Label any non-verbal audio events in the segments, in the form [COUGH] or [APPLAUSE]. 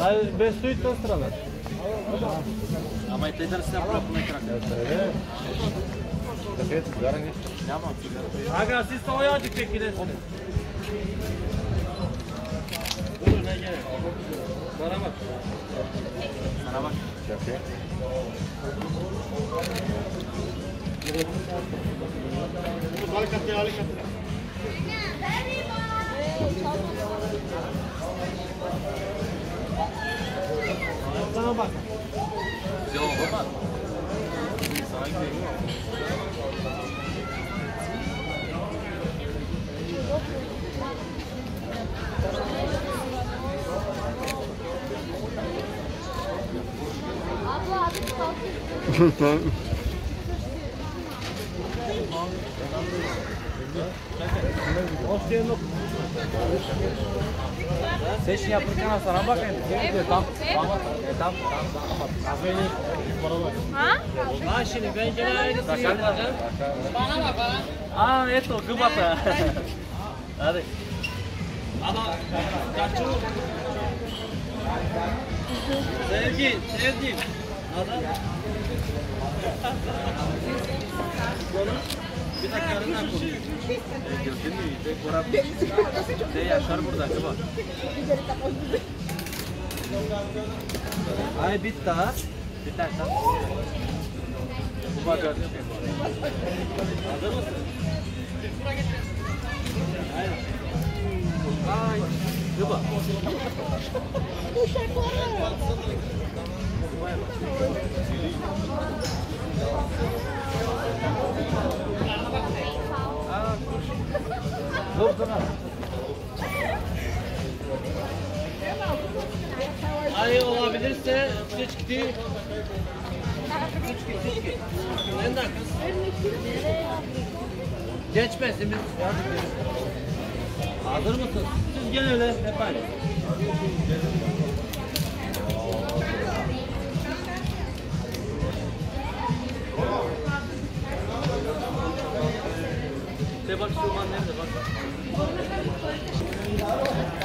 Ай, бе, стои тази страна. Ама и тъй да не се направят на крака. Къде е цигара ни? Няма цигара. Ага, си става яди те киде сте. Сарамак. Сарамак. Чакай. Аликате, аликате. Не, дай. Sana bak. Yok baba. Sana güveniyorum. Hoş geldin. Seçim yapırken sana bakayım. Tam. Tamam. Tam. Kahveni bana bak. Ha? Ha şimdi ben gene yapacağım. Bana bak bana. Ah, itu kebata. Hadi. Ama kaçı? Sevgi, sevgi. Adam. Konuş. [LAUGHS] Gördün mü? De kurap. De yaşar burada kıba. Ay bitti ha. Bir tane sen. Bu bakar. Hazır mısın? Ay. Kıba. Dur dur. Ay olabilirse seçki. Sen de kız. Geçmesin biz. Hazır mısın? Siz gel öyle hep aynı. De bak şu man nerede bak. Berivan Thank you.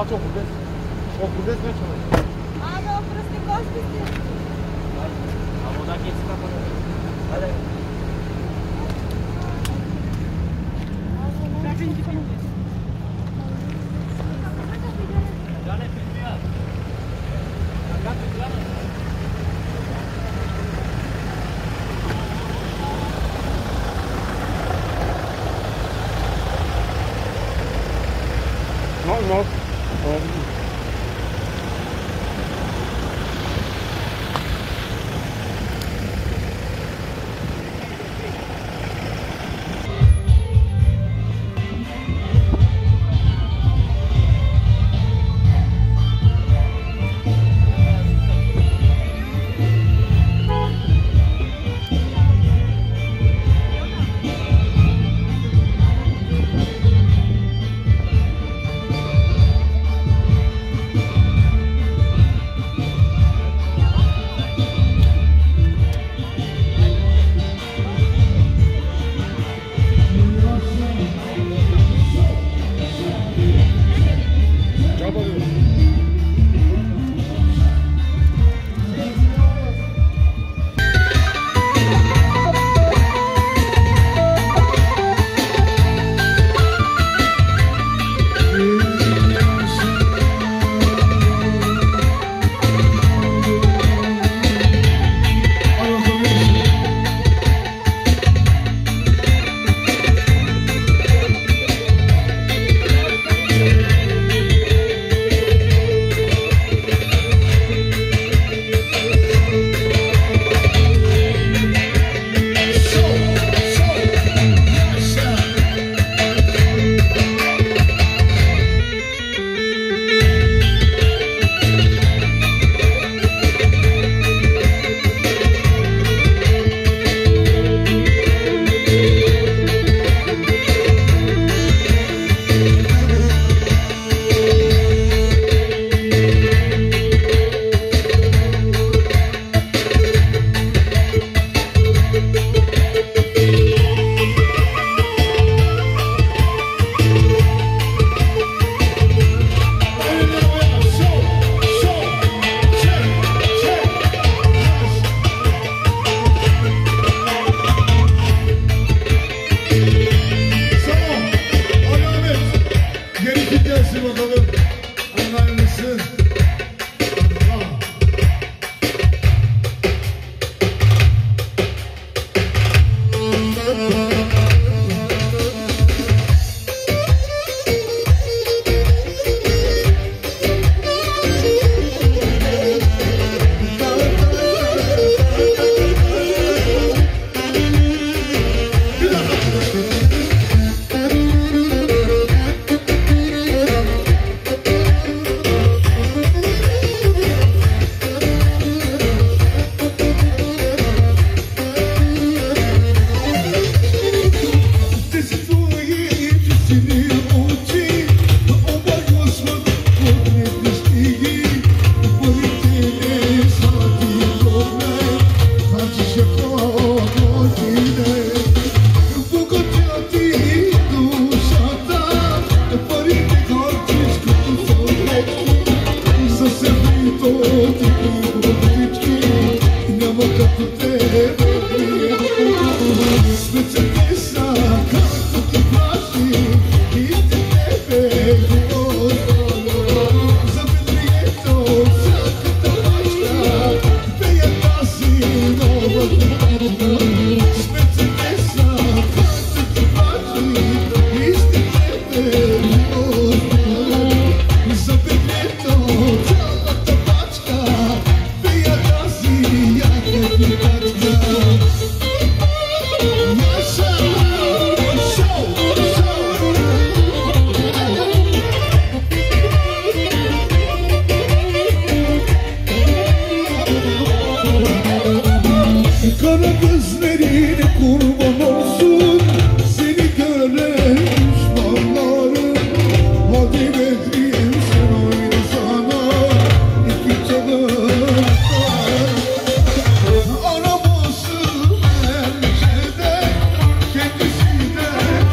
Luați o cubesc. O cubesc merge mai. A, da, o prosticos peste. Am o dacă ești capăt. Hai, hai. Hai, hai.